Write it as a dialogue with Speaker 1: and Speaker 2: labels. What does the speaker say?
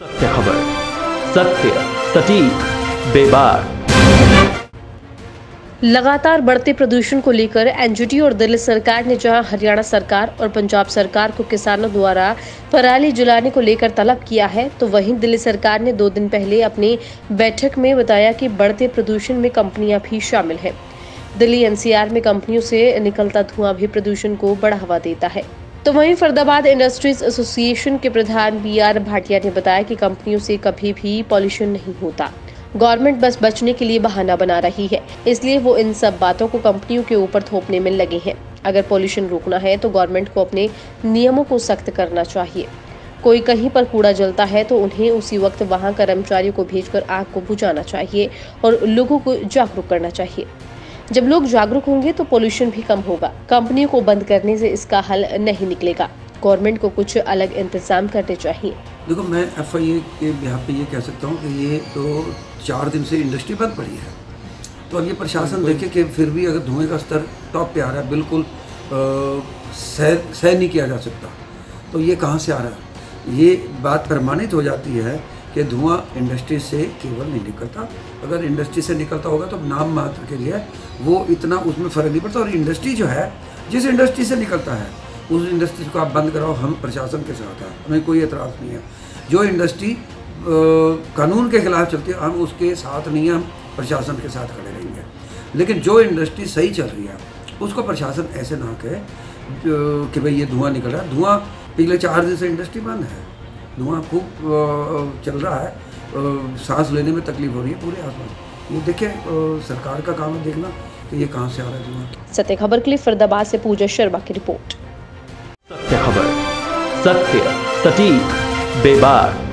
Speaker 1: सत्य खबर। सत्य, सटीक, बेबाक।
Speaker 2: लगातार बढ़ते प्रदूषण को लेकर एनजीटी और दिल्ली सरकार ने जहाँ हरियाणा सरकार और पंजाब सरकार को किसानों द्वारा पराली जलाने को लेकर तलब किया है तो वहीं दिल्ली सरकार ने दो दिन पहले अपनी बैठक में बताया कि बढ़ते प्रदूषण में कंपनियाँ भी शामिल हैं। दिल्ली एनसीआर में कंपनियों से निकलता धुआँ भी प्रदूषण को बढ़ावा देता है। तो वहीं फरीदाबाद इंडस्ट्रीज़ एसोसिएशन के प्रधान बी आर भाटिया ने बताया कि कंपनियों से कभी भी पॉल्यूशन नहीं होता। गवर्नमेंट बस बचने के लिए बहाना बना रही है। इसलिए वो इन सब बातों को कंपनियों के ऊपर थोपने में लगे हैं। अगर पॉल्यूशन रोकना है तो गवर्नमेंट को अपने नियमों को सख्त करना चाहिए। कोई कहीं पर कूड़ा जलता है तो उन्हें उसी वक्त वहाँ कर्मचारियों को भेजकर आग को बुझाना चाहिए और लोगों को जागरूक करना चाहिए। जब लोग जागरूक होंगे तो पोल्यूशन भी कम होगा। कंपनियों को बंद करने से इसका हल नहीं निकलेगा। गवर्नमेंट को कुछ अलग इंतज़ाम करने चाहिए।
Speaker 3: देखो मैं एफ़ आई के यहाँ पे ये कह सकता हूँ कि ये तो चार दिन से इंडस्ट्री बंद पड़ी है। तो अब ये प्रशासन देखे कि फिर भी अगर धुएँ का स्तर टॉप पे आ रहा है बिल्कुल सह सह नहीं किया जा सकता। तो ये कहाँ से आ रहा है? ये बात प्रमाणित हो जाती है कि धुआँ इंडस्ट्री से केवल नहीं निकलता। अगर इंडस्ट्री से निकलता होगा तो नाम मात्र के लिए वो इतना उसमें फ़र्क नहीं पड़ता। और इंडस्ट्री जो है, जिस इंडस्ट्री से निकलता है, उस इंडस्ट्री को आप बंद कराओ, हम प्रशासन के साथ हैं। हमें कोई एतराज़ नहीं है। जो इंडस्ट्री कानून के खिलाफ चलती है, हम उसके साथ नहीं हम प्रशासन के साथ खड़े रहेंगे। लेकिन जो इंडस्ट्री सही चल रही है, उसको प्रशासन ऐसे ना कहे कि भाई ये धुआँ निकल रहा है। धुआँ पिछले चार दिन से इंडस्ट्री बंद है। धुआँ खूब चल रहा है। सांस लेने में तकलीफ़ हो रही है पूरे आसमान वो देखिए सरकार का काम है देखना कि ये कहाँ से आ रहा है धुआँ।
Speaker 2: सत्य खबर के लिए फरीदाबाद से पूजा शर्मा की रिपोर्ट।
Speaker 1: सत्य खबर सत्य सटीक बेबाक।